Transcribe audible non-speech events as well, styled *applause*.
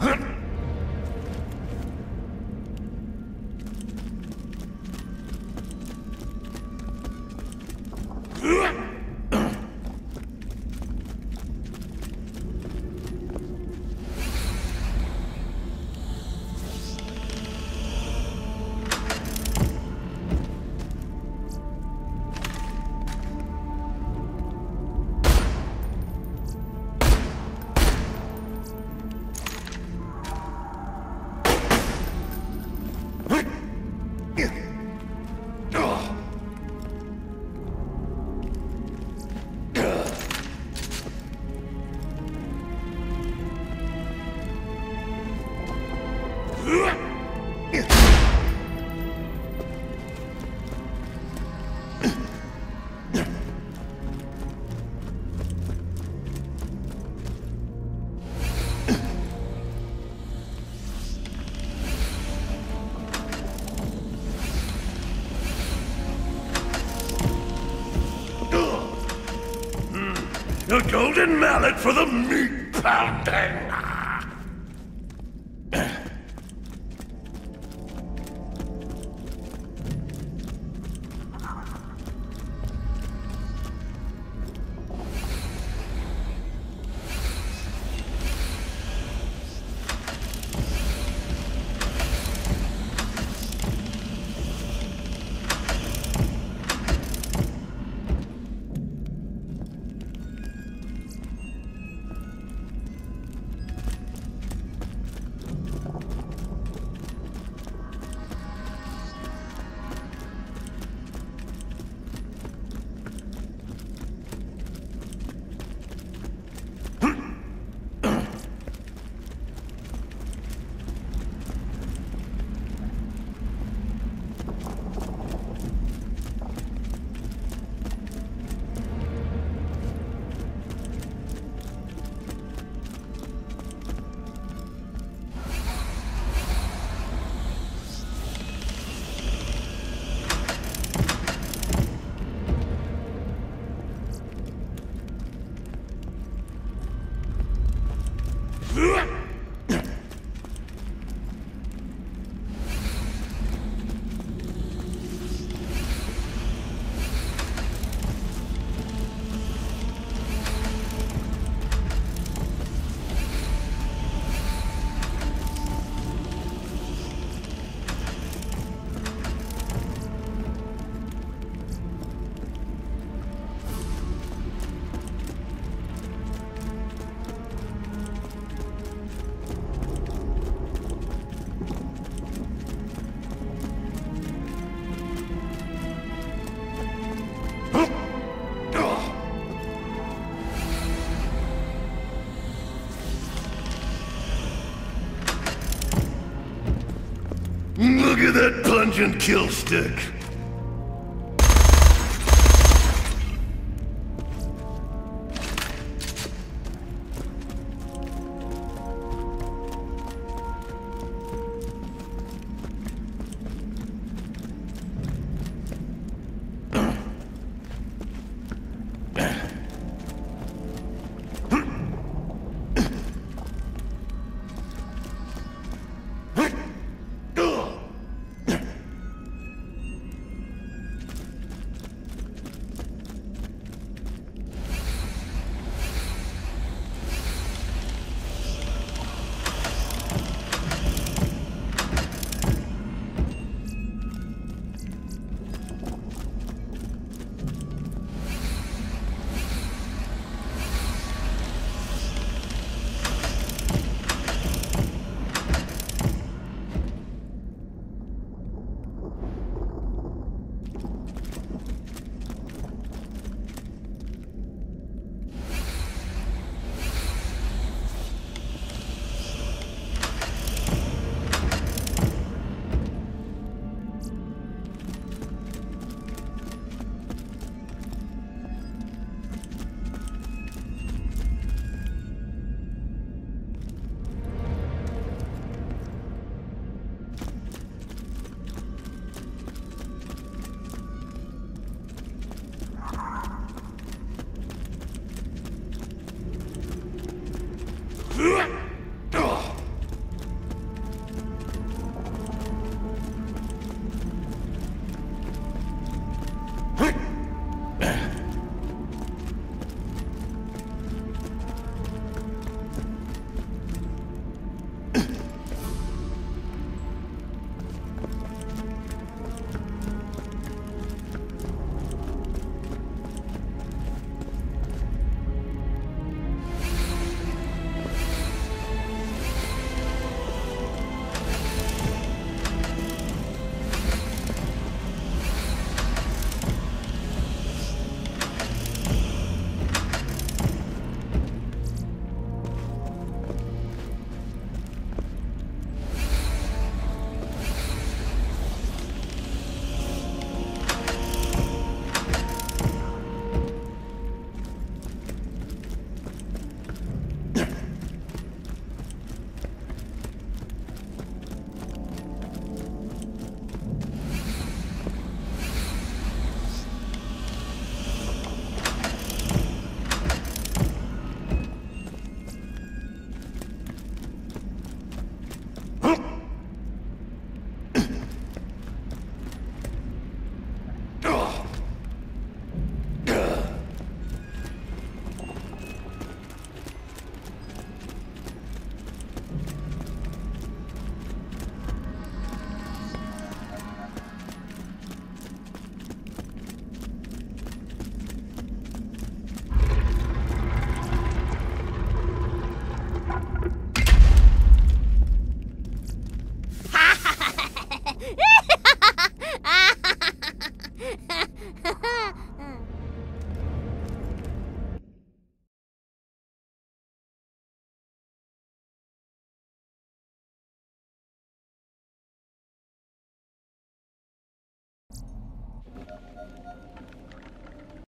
Huh? *laughs* A golden mallet for the meat pounding! Look at that pungent kill stick.